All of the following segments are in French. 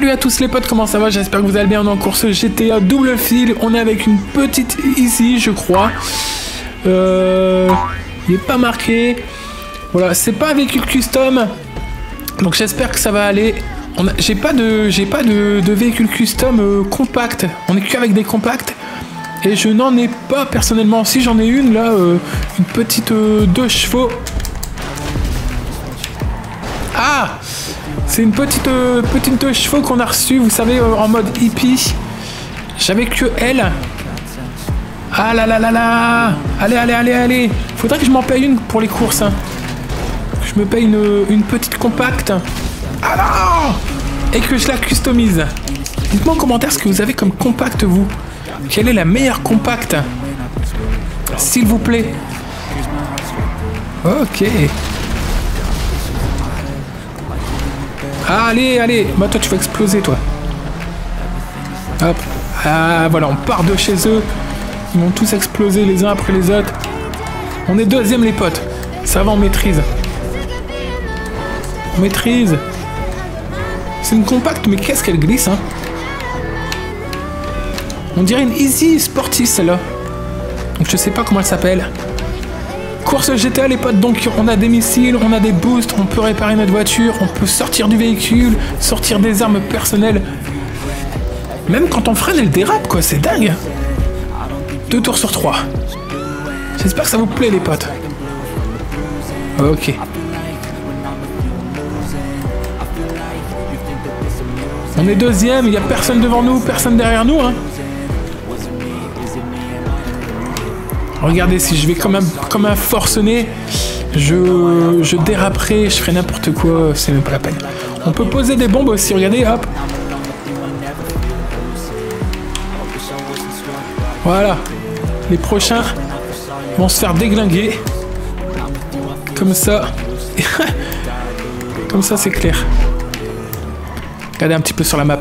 Salut à tous les potes, comment ça va? J'espère que vous allez bien. On est en course GTA double fil. On est avec une petite ici, je crois. Euh, il est pas marqué. Voilà, c'est pas un véhicule custom. Donc j'espère que ça va aller. J'ai pas de, pas de, véhicule custom euh, compact. On est qu'avec des compacts. Et je n'en ai pas personnellement. Si j'en ai une là, euh, une petite euh, deux chevaux. Ah C'est une petite euh, petite chevaux qu'on a reçue, vous savez, euh, en mode hippie. J'avais que elle. Ah là là là là Allez, allez, allez, allez Faudrait que je m'en paye une pour les courses. hein. Je me paye une, petite compacte. Ah Et que je la customise. Dites-moi en commentaire ce que vous avez comme compact, vous. Quelle est la meilleure compacte? S'il vous plaît. Ok. Allez, allez Bah toi tu vas exploser toi. Hop. Ah voilà, on part de chez eux. Ils vont tous exploser les uns après les autres. On est deuxième les potes. Ça va, on maîtrise. On maîtrise. C'est une compacte, mais qu'est-ce qu'elle glisse, hein? On dirait une Easy Sportive celle-là. Donc je sais pas comment elle s'appelle. Course GTA les potes, donc on a des missiles, on a des boosts, on peut réparer notre voiture, on peut sortir du véhicule, sortir des armes personnelles. Même quand on freine, elle dérape quoi, c'est dingue. Deux tours sur trois. J'espère que ça vous plaît les potes. Ok. On est deuxième, il n'y a personne devant nous, personne derrière nous. Hein. Regardez, si je vais comme un, forcené, je, je déraperai, je ferai n'importe quoi, c'est même pas la peine. On peut poser des bombes aussi, regardez, hop. Voilà. Les prochains vont se faire déglinguer. Comme ça. Comme ça, c'est clair. Regardez un petit peu sur la map.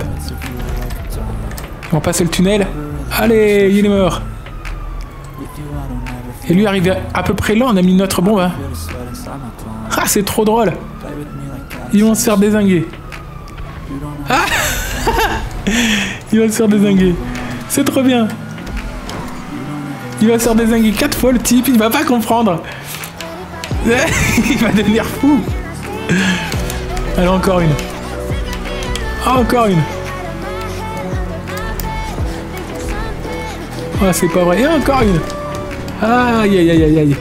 Ils vont passer le tunnel. Allez, il est mort. Et lui arrivé à peu près là, on a mis notre bombe. hein. Ah, c'est trop drôle. Ils vont se faire désinguer. Ah Il va se faire désinguer. C'est trop bien. Il va se faire désinguer quatre fois le type, il va pas comprendre. il va devenir fou. Allez, encore une. Ah, encore une. Ah, c'est pas vrai. Et encore une. Aïe, aïe, aïe, aïe, aïe.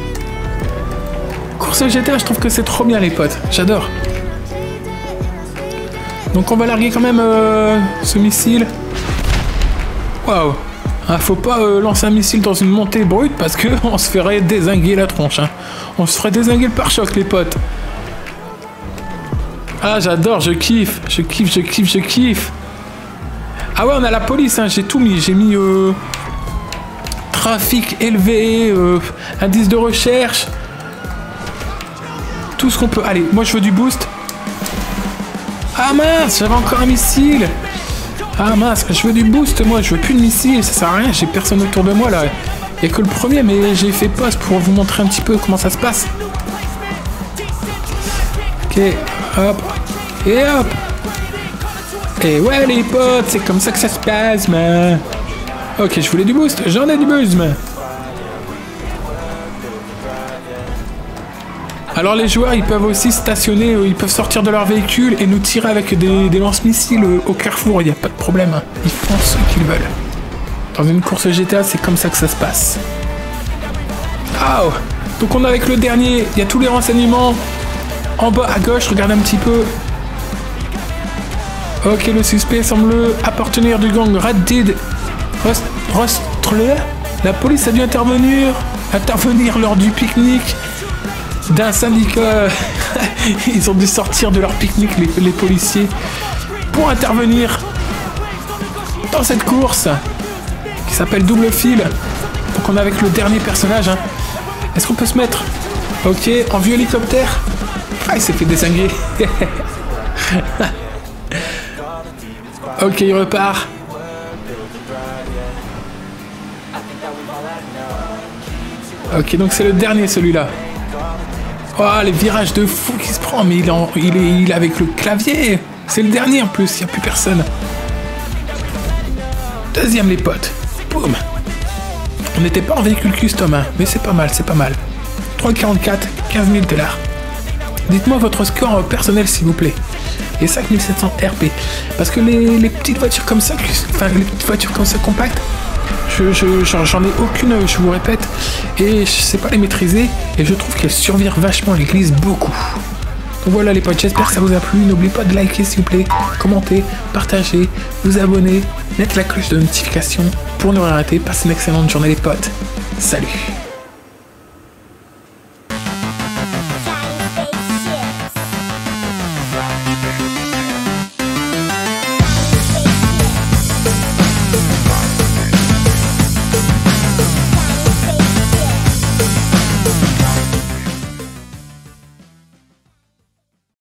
Course GTA, je trouve que c'est trop bien, les potes. J'adore. Donc, on va larguer quand même euh, ce missile. Waouh. Ah, faut pas euh, lancer un missile dans une montée brute parce que on se ferait désinguer la tronche. hein. On se ferait désinguer le pare-choc, les potes. Ah, j'adore, je kiffe, je kiffe, je kiffe, je kiffe. Ah ouais, on a la police, hein, j'ai tout mis. J'ai mis euh, trafic élevé, euh, indice de recherche. Tout ce qu'on peut. Allez, moi je veux du boost. Ah mince, j'avais encore un missile. Ah mince, je veux du boost, moi, je veux plus de missile, ça sert à rien, j'ai personne autour de moi là. Il y a que le premier, mais j'ai fait pause pour vous montrer un petit peu comment ça se passe. Ok, hop, et hop. Et ouais les potes, c'est comme ça que ça se passe, man. Ok, je voulais du boost, j'en ai du boost, man. Alors les joueurs, ils peuvent aussi stationner, euh, ils peuvent sortir de leur véhicule et nous tirer avec des, lance-missiles euh, au carrefour, il n'y a pas de problème. hein. Ils font ce qu'ils veulent. Dans une course GTA, c'est comme ça que ça se passe. Ah oh. Donc on est avec le dernier, il y a tous les renseignements. En bas à gauche, regardez un petit peu. Ok, le suspect semble appartenir du gang Red Rustler. La police a dû intervenir, intervenir lors du pique-nique d'un syndicat. Ils ont dû sortir de leur pique-nique, les, les policiers, pour intervenir dans cette course qui s'appelle Double Fil. Donc on est avec le dernier personnage. hein. Est-ce qu'on peut se mettre? Ok, en vieux hélicoptère? Ah, il s'est fait désinguer. ok, il repart. Ok, donc c'est le dernier celui-là. Oh, les virages de fou qui se prend, mais il est, il est, avec le clavier. C'est le dernier en plus, il n'y a plus personne. Deuxième les potes. Boum. On n'était pas en véhicule custom, mais c'est pas mal, c'est pas mal. 3,44, 15 000 dollars. Dites-moi votre score personnel s'il vous plaît. Et 5700 RP. Parce que les, petites voitures comme ça, enfin les petites voitures comme ça compactes, je, j'en ai aucune, je vous répète, et je sais pas les maîtriser, et je trouve qu'elles survivent vachement, elles glissent beaucoup. Donc voilà les potes, j'espère que ça vous a plu. N'oubliez pas de liker s'il vous plaît, commenter, partager, vous abonner, mettre la cloche de notification pour ne rien rater. Passez une excellente journée les potes. Salut